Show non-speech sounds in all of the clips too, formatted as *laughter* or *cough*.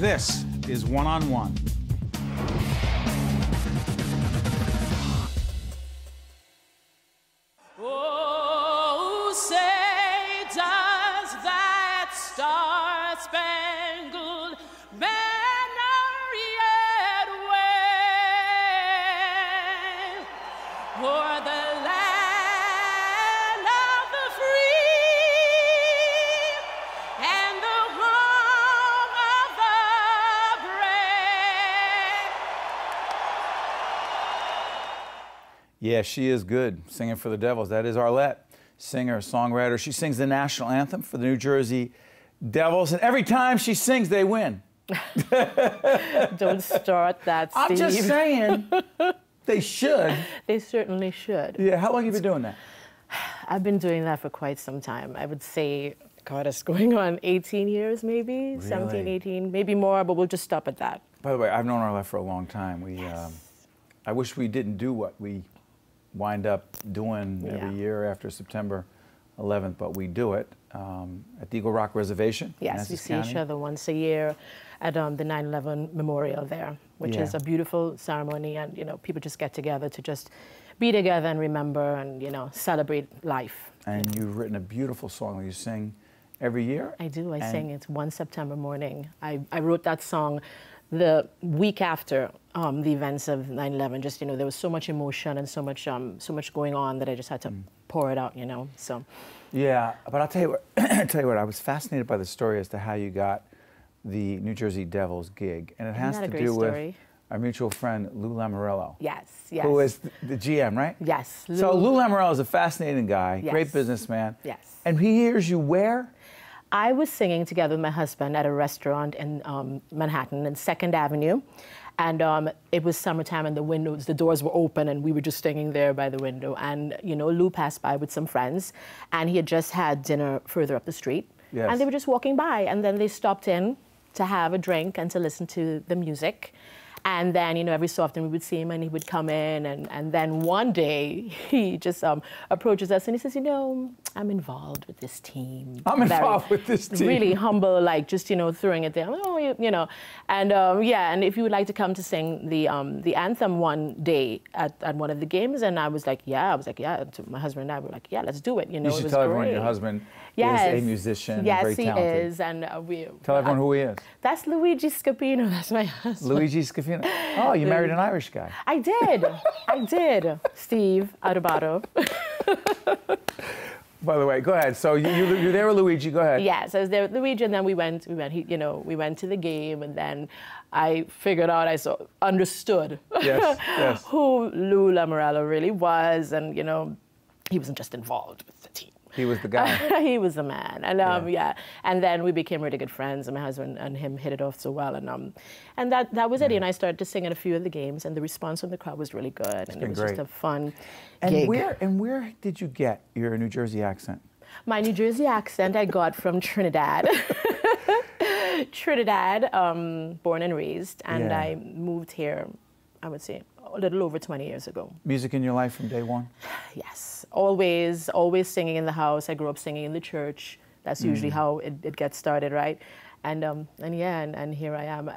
This is One on One. Yeah, she is good singing for the Devils. That is Arlette, singer, songwriter. She sings the national anthem for the New Jersey Devils, and every time she sings, they win. *laughs* Don't start that, Steve. I'm just saying, they should. *laughs* They certainly should. Yeah, how long have you been doing that? *sighs* I've been doing that for quite some time. I would say, God, it's going on 18 years, maybe 17, 18, maybe more, but we'll just stop at that. By the way, I've known Arlette for a long time. We, um, I wish we didn't do what we wind up doing Yeah. every year after September 11th, but we do it um, at the Eagle Rock Reservation. Yes, we see each other once a year at um, the 9/11 memorial there, which is a beautiful ceremony, and you know people just get together to just be together and remember and you know celebrate life. And you've written a beautiful song that you sing every year. I do. I sing it one September morning. I, I wrote that song the week after um, the events of 9/11. Just you know, there was so much emotion and so much um, so much going on that I just had to Mm. pour it out. You know, so Yeah, but I'll tell you what. *clears throat* I'll tell you what. I was fascinated by the story as to how you got the New Jersey Devils gig, and it has to do with story? our mutual friend Lou Lamoriello, yes, yes, who is the GM, right? yes. So Lou Lamoriello is a fascinating guy, great businessman. Yes. And he hears you where? I was singing together with my husband at a restaurant in um, Manhattan in Second Avenue. And um, it was summertime and the windows, the doors were open and we were just singing there by the window. And, you know, Lou passed by with some friends and he had just had dinner further up the street. Yes. And they were just walking by and then they stopped in to have a drink and to listen to the music. And then, you know, every so often we would see him and he would come in. And, and then one day *laughs* he just um, approaches us and he says, You know, I'm involved with this team. I'm Very- involved with this team. Really humble, like just, you know, throwing it there. Oh, you, you know. And um, yeah, and if you would like to come to sing the, um, the anthem one day at, at one of the games. And I was like, Yeah. I was like, Yeah. To my husband and I were like, Yeah, let's do it. You know, You it should was tell great. everyone your husband Yes. is a musician Yes, very he talented. is. And uh, we. Tell everyone who he is. That's Luigi Scapino. *laughs* That's my husband. Luigi *laughs* Oh, you married an Irish guy. I did. I did. Steve Adubato. *laughs* By the way, go ahead. So you, you, you're there with Luigi. Go ahead. Yes, I was there with Luigi, and then we went. We went. He, you know, we went to the game, and then I figured out. I saw understood Yes, yes. *laughs* who Lou Lamoriello really was, and you know, he wasn't just involved with the team. He was the guy. *laughs* he was a man, and um, Yeah. yeah. and then we became really good friends, and my husband and him hit it off so well, and um, and that that was it. And I started to sing at a few of the games, and the response from the crowd was really good, and been it was great. just a fun And gig. where and where did you get your New Jersey accent? My New Jersey accent I got from Trinidad. *laughs* Trinidad, um, born and raised, and Yeah. I moved here, I would say, a little over 20 years ago. Music in your life from day one? *sighs* Yes, always, always singing in the house. I grew up singing in the church. That's usually how it, it gets started, right? And um, and yeah, and, and here I am.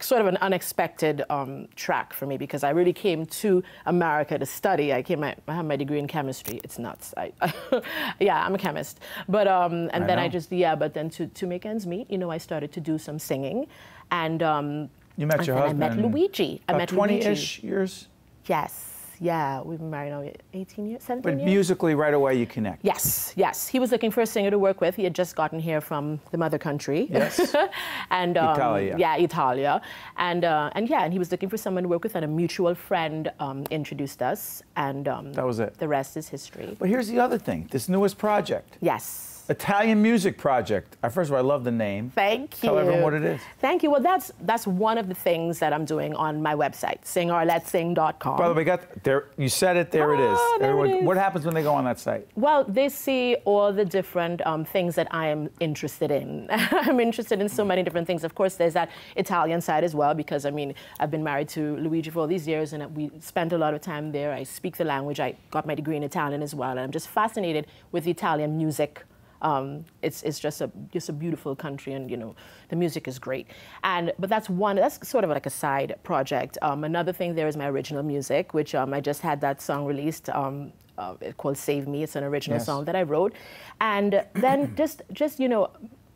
Sort of an unexpected um, track for me because I really came to America to study. I came, I, I have my degree in chemistry. It's nuts. I, *laughs* yeah, I'm a chemist. But um, and I then I just yeah, but then to, to make ends meet, you know, I started to do some singing, and um, You met and your husband. I met Luigi. I met Luigi. 20-ish years. Yes, yeah, we've been married now 18 years, 17 But years. musically, right away, you connect. Yes, yes. He was looking for a singer to work with. He had just gotten here from the mother country. Yes. *laughs* and um, Italia. Yeah, Italia. And uh, and yeah, and he was looking for someone to work with, and a mutual friend um, introduced us, and um, That was it. The rest is history. But here's the other thing this newest project, Yes. Italian Music Project. Uh, First of all, I love the name. Thank you. Tell everyone what it is. Thank you. Well, that's that's one of the things that I'm doing on my website, singarlettesing.com. By the way, we got there. You said it. There it is. Ah, there Everyone, is. What happens when they go on that site? Well, they see all the different um, things that I am interested in. *laughs* I'm interested in so many different things. Of course, there's that Italian side as well, because I mean, I've been married to Luigi for all these years, and we spent a lot of time there. I speak the language. I got my degree in Italian as well, and I'm just fascinated with Italian music. Um, it's it's just a just a beautiful country, and you know the music is great. And but that's one that's sort of like a side project. Um, another thing there is my original music, which um, I just had that song released. Um, uh, called "Save Me." It's an original Yes. song that I wrote, and then *clears throat* just just you know.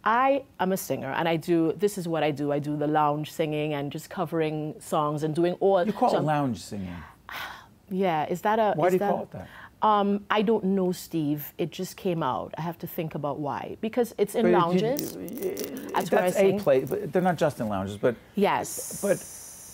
I am a singer, and I do. This is what I do. I do the lounge singing and just covering songs and doing all. You call so- it lounge singing. *sighs* yeah, is that a? Why do you call it that? Um, I don't know, Steve. It just came out. I have to think about why. Because it's in But you- lounges. That's where I That's a place, but they're not just in lounges, but Yes. but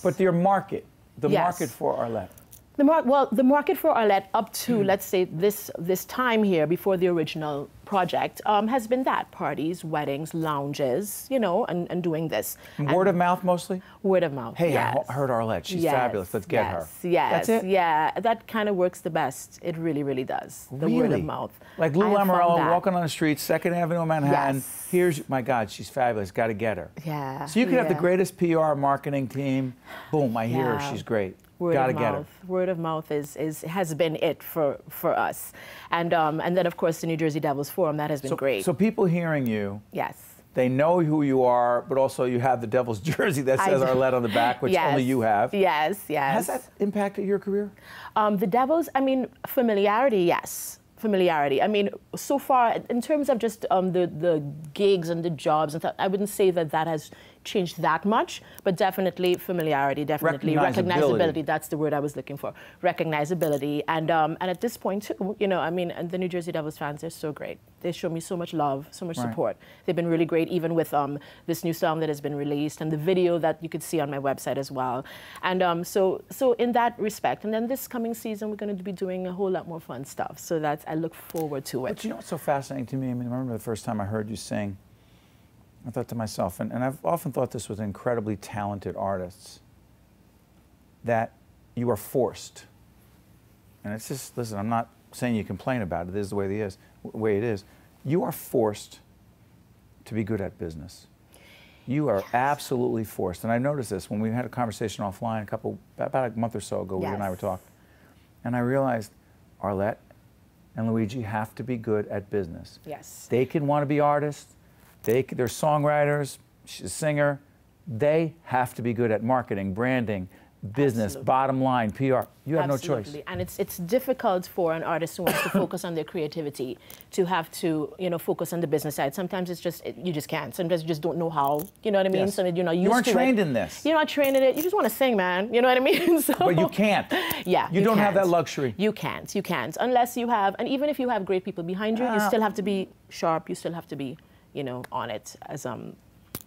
but your market, the Yes. market for Arlette. The mar- well, the market for Arlette up to Hmm. let's say this this time here before the original project um, has been that parties, weddings, lounges, you know, and, and doing this. And Word of mouth mostly. word of mouth. Hey, yes. I heard Arlette. She's Yes, fabulous. Let's get her. yes, Yes, That's it. yeah, that kind of works the best. It really, really does. The word of mouth. Like Lou Lamoriello walking on the street, Second Avenue in Manhattan. Yes. Here's my God, she's fabulous. Got to get her. Yeah. So you could have the greatest PR marketing team. Boom, I hear her. She's great. Word Got to of get mouth. Word of mouth is, is has been it for, for us, and um, and then of course the New Jersey Devils Forum that has been So, great. so people hearing you, yes. they know who you are, but also you have the Devil's *laughs* jersey that says. Arlette on the back, which yes. only you have. Yes, yes. Has that impacted your career? Um, the Devils, I mean, familiarity, yes. Familiarity. I mean, so far, in terms of just um, the, the gigs and the jobs, and th- I wouldn't say that that has changed that much, but definitely familiarity, definitely Recognizability. recognizability. That's the word I was looking for. Recognizability. And, um, and at this point, too, you know, I mean, and the New Jersey Devils fans, they're so great. They show me so much love, so much Right. support. They've been really great, even with um, this new song that has been released and the video that you could see on my website as well. And um, so, so in that respect, and then this coming season, we're going to be doing a whole lot more fun stuff. So that's I look forward to it. But you know what's so fascinating to me? I mean, I remember the first time I heard you sing, I thought to myself, and, and I've often thought this with incredibly talented artists, that you are forced. And it's just, listen, I'm not saying you complain about it. It is the way it is. Way it is. You are forced to be good at business. You are absolutely forced. And I noticed this when we had a conversation offline a couple, about a month or so ago, you and I were talking. And I realized Arlette and Luigi have to be good at business. Yes. They can want to be artists. They they're songwriters. She's a singer. They have to be good at marketing, branding, business, Absolutely. bottom line, PR. You have no choice. Absolutely. And it's it's difficult for an artist who wants to focus on their creativity to have to you know focus on the business side. Sometimes it's just it, you just can't. Sometimes you just don't know how. You know what I mean? Yes. So you're not used You aren't to it. trained in this. You're not trained in it. You just want to sing, man. You know what I mean? *laughs* So, But you can't. *laughs* Yeah. You, don't have that luxury. You can't. You can't unless you have. And even if you have great people behind you, you Ah. still have to be sharp. You still have to be you know on it as um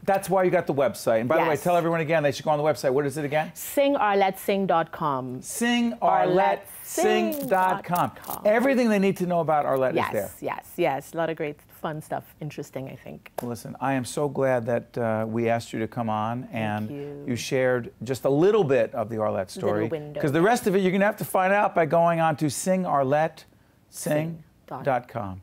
That's why you got the website. And by the way, tell everyone again they should go on the website. What is it again? singarletsing.com. SingArletteSing.com. ArletteSing.com. Everything they need to know about Arlette Yes, is there. yes, yes. A lot of great fun stuff. Interesting, I think. Listen, I am so glad that uh, we asked you to come on and you. shared just a little bit of the Arlette story. Because the rest of it you're going to have to find out by going on to singarlettesing.com. Sing.com.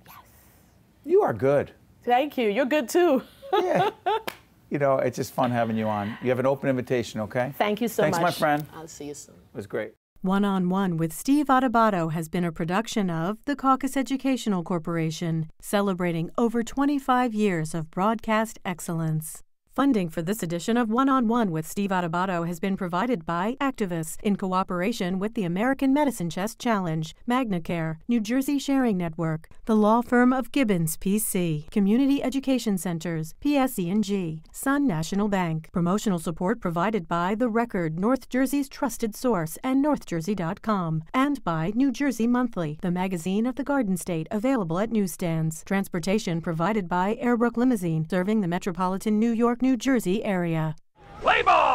You are good. Thank you. You're good too. Yeah. *laughs* you know, it's just fun having you on. You have an open invitation, okay? Thank you so Thanks, much. Thanks, my friend. I'll see you soon. It was great. One on One with Steve Adubato has been a production of the Caucus Educational Corporation, celebrating over 25 years of broadcast excellence. Funding for this edition of One on One with Steve Adubato has been provided by Actavis in cooperation with the American Medicine Chest Challenge, MagnaCare, New Jersey Sharing Network, the law firm of Gibbons PC, Community Education Centers, PSE&G, Sun National Bank. Promotional support provided by The Record, North Jersey's trusted source, and NorthJersey.com, and by New Jersey Monthly, the magazine of the Garden State, available at newsstands. Transportation provided by Airbrook Limousine, serving the metropolitan New York, New Jersey area.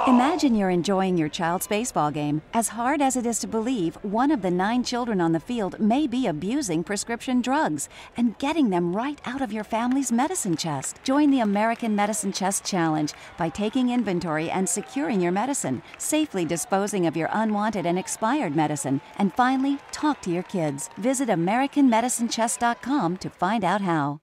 Imagine you're enjoying your child's baseball game. As hard as it is to believe, one of the nine children on the field may be abusing prescription drugs and getting them right out of your family's medicine chest. Join the American Medicine Chest Challenge by taking inventory and securing your medicine, safely disposing of your unwanted and expired medicine, and finally, talk to your kids. Visit AmericanMedicineChest.com to find out how.